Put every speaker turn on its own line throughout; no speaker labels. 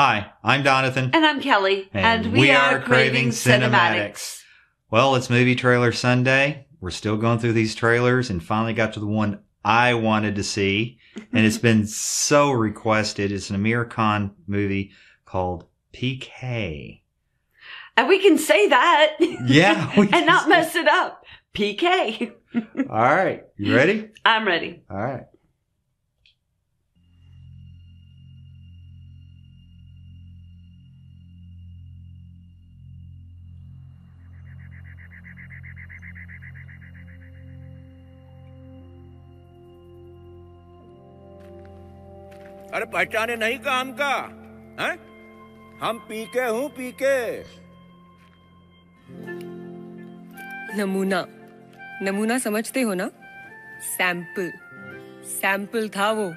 Hi, I'm Donathan.
And I'm Kelly. And, we, are Craving Cinematics.
Well, it's movie trailer Sunday. We're still going through these trailers and finally got to the one I wanted to see. And it's been so requested. It's an Aamir Khan movie called PK.
And we can say that.
Yeah. we
and not mess it up. PK.
All right. You ready?
I'm ready.
All right.
अरे पहचाने नहीं काम का हैं? हम पीके हूँ, पीके।
नमूना। नमूना समझते हो ना? सैंपल। सैंपल था वो।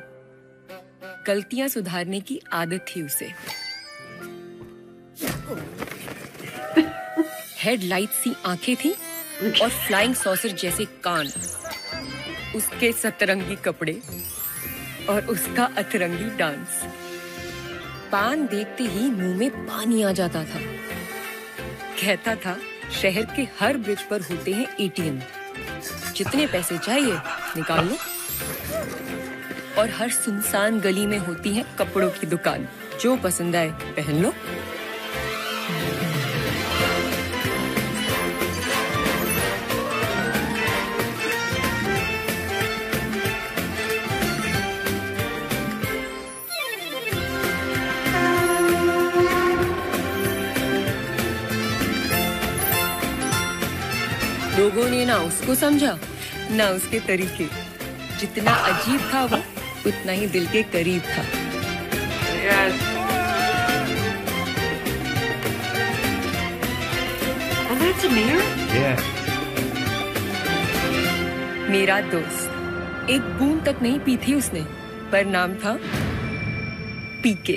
गलतियाँ सुधारने की आदत थी उसे। हेडलाइट सी आँखें थी और फ्लाइंग सॉसर जैसे कान। उसके सतरंगी कपड़े। और उसका अतरंगी डांस। पान देखते ही मुँह में पानी आ जाता था। कहता था, शहर के हर ब्रिज पर होते हैं एटीएम जितने पैसे चाहिए, निकाल लो। और हर सुनसान गली में होती है कपड़ों की दुकान। जो पसंद आए, पहन लो। लोगों ने ना उसको समझा ना उसके तरीके जितना अजीब था वो उतना ही दिल के करीब था
Yes. Amir?
Yeah.
मेरा दोस्त एक बूंद तक नहीं पी थी उसने पर नाम था पीके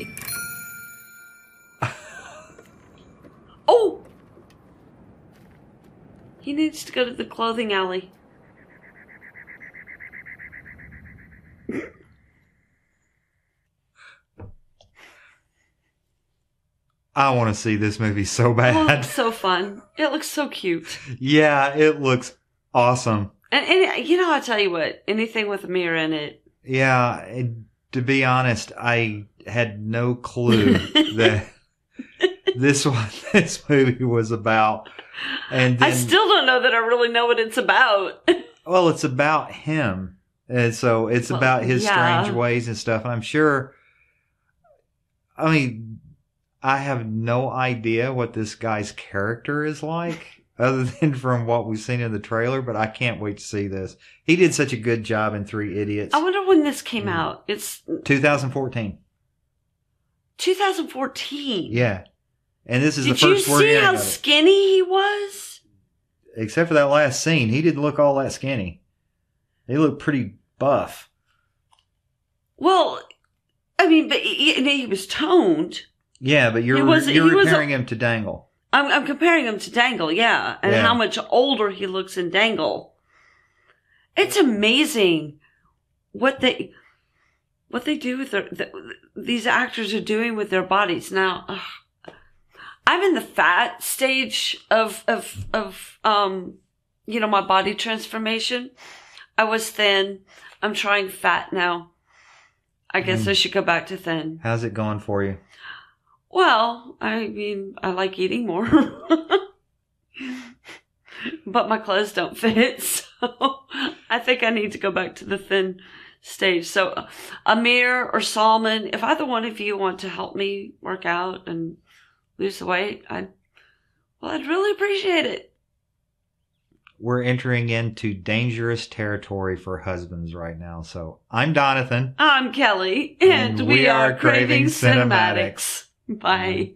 He needs to go to the clothing alley.
I want to see this movie so
Oh,
bad.
it's so fun. It looks so cute.
yeah, it looks awesome.
And, and you know, I'll tell you what, anything with Aamir in it.
Yeah, it- to be honest, I had no clue that this one this movie was about. And then,
I still don't know that I really know what it's about.
well, it's about him, and so it's
Well,
about his
yeah.
strange ways and stuff. And I'm sure. I mean, I have no idea what this guy's character is like, other than from what we've seen in the trailer. But I can't wait to see this. He did such a good job in Three Idiots,
I wonder when this came
Mm.
out. It's
2014.
2014.
Yeah. And this is
Did
the
you
first we're
see how skinny he was?
Except for that last scene, he didn't look all that skinny. He looked pretty buff.
Well, I mean, but he, he was toned.
Yeah, but you're
was-
you're comparing him to Dangal.
I'm, I'm comparing him to Dangal, yeah, and
Yeah.
how much older he looks in Dangal. It's amazing what they what they do with their the, these actors are doing with their bodies now. ugh. I'm in the fat stage of of of um you know my body transformation. I was thin. I'm trying fat now. I guess
Mm.
I should go back to thin.
How's it going for you?
Well, I mean, I like eating more. but my clothes don't fit, so I think I need to go back to the thin stage. So, Aamir or Salman, if either one of you want to help me work out and lose the weight, I'd, well, I'd really appreciate it.
We're entering into dangerous territory for husbands right now. So I'm Donathan.
I'm Kelly, and, we, are, Craving Cinematics. Bye. Mm-hmm.